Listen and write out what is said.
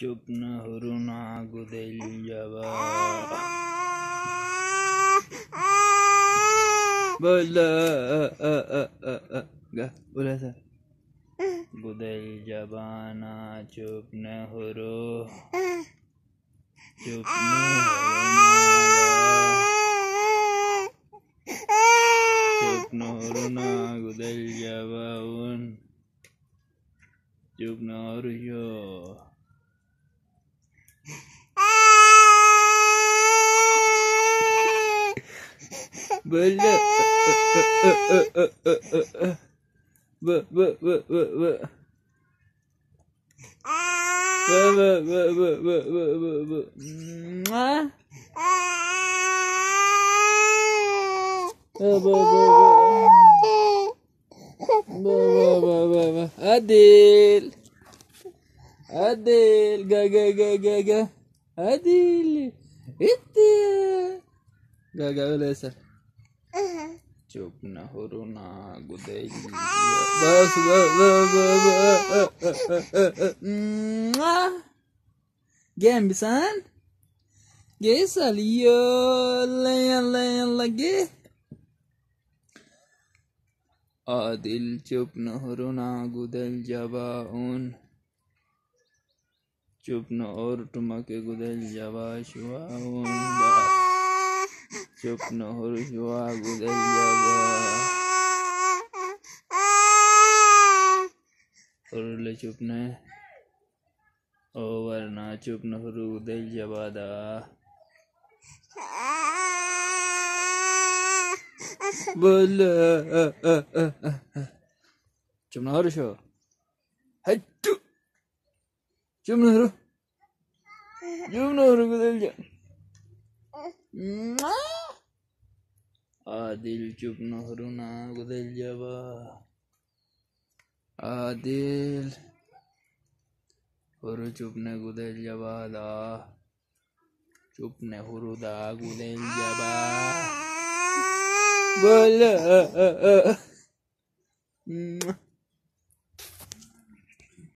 चुप न हुरुना गुदेल जवा। बोला बोला सर। गुदेल जबाना चुप न हुरो। चुप न चुप न हुरुना गुदेल जबाउन चुप ना हो रही हो बोलो Adi. Adil. Adil. Ga ga ga ga ga. Adil. Itu. Ga ga boleh sah. चुप न हो रोना गुदे बस Game bisan? Ge saliyo layan layan lagi. Adil चुप न हो रोना गुदल जबाउन चुप न और टुमके गुदल जबा शुआउन चुप न हो शुआ गुदल जबा और चुप न ओ वरना चुप न हो गुदल जबादा बोल। चुप न हो शो हट्टू चुप न हो चुप न हो गुदल जबा आदिल चुप न हरुना गुदल जबा आदिल हुरु चुप न गुदल जबा दा चुप न हुरुदा गुदल जबा बोल